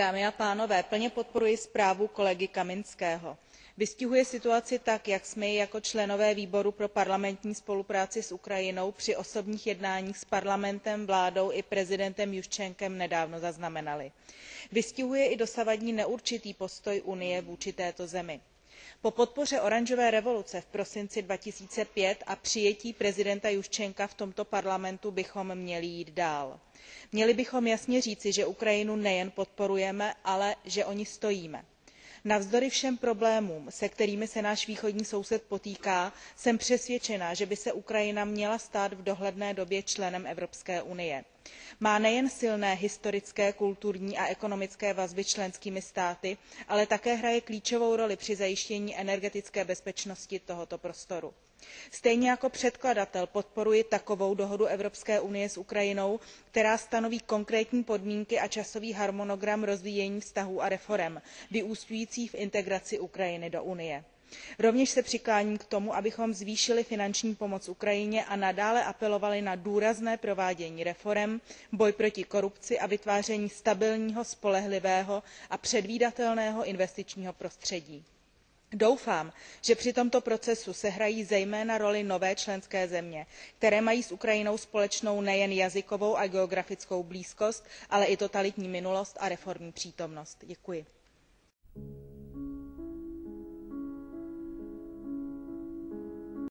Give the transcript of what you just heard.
Dámy a pánové, plně podporuji zprávu kolegy Kaminského. Vystihuje situaci tak, jak jsme ji jako členové Výboru pro parlamentní spolupráci s Ukrajinou při osobních jednáních s parlamentem, vládou i prezidentem Juščenkem nedávno zaznamenali. Vystihuje i dosavadní neurčitý postoj Unie vůči této zemi. Po podpoře oranžové revoluce v prosinci 2005 a přijetí prezidenta Juščenka v tomto parlamentu bychom měli jít dál. Měli bychom jasně říci, že Ukrajinu nejen podporujeme, ale že o ni stojíme. Navzdory všem problémům, se kterými se náš východní soused potýká, jsem přesvědčena, že by se Ukrajina měla stát v dohledné době členem Evropské unie. Má nejen silné historické, kulturní a ekonomické vazby s členskými státy, ale také hraje klíčovou roli při zajištění energetické bezpečnosti tohoto prostoru. Stejně jako předkladatel podporuji takovou dohodu Evropské unie s Ukrajinou, která stanoví konkrétní podmínky a časový harmonogram rozvíjení vztahů a reforem vyúsťujících v integraci Ukrajiny do Unie. Rovněž se přikláním k tomu, abychom zvýšili finanční pomoc Ukrajině a nadále apelovali na důrazné provádění reforem, boj proti korupci a vytváření stabilního, spolehlivého a předvídatelného investičního prostředí doufám že při tomto procesu sehrají zejména roli nové členské země které mají s ukrajinou společnou nejen jazykovou a geografickou blízkost ale i totalitní minulost a reformní přítomnost. děkuji.